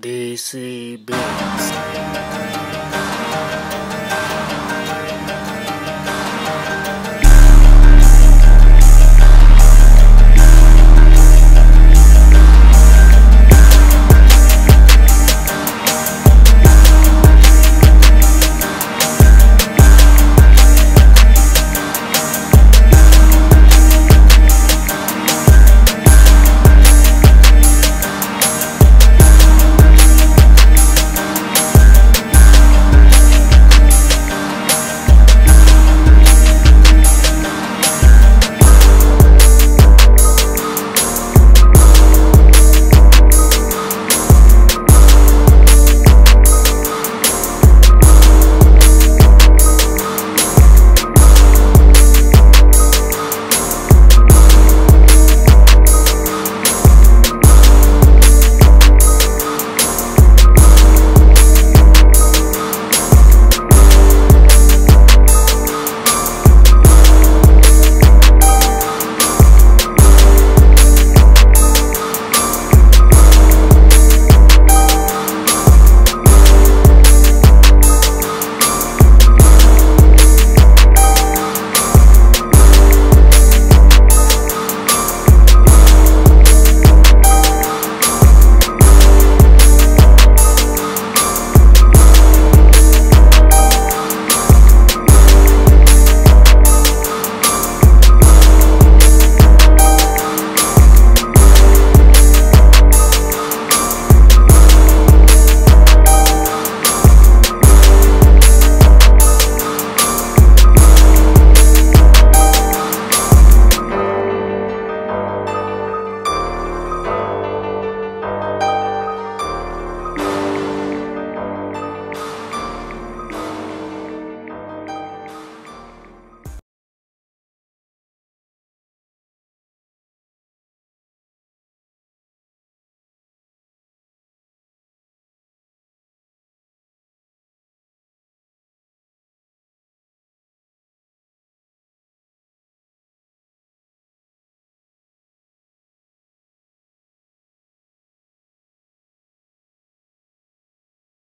DC Beats.